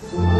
嗯。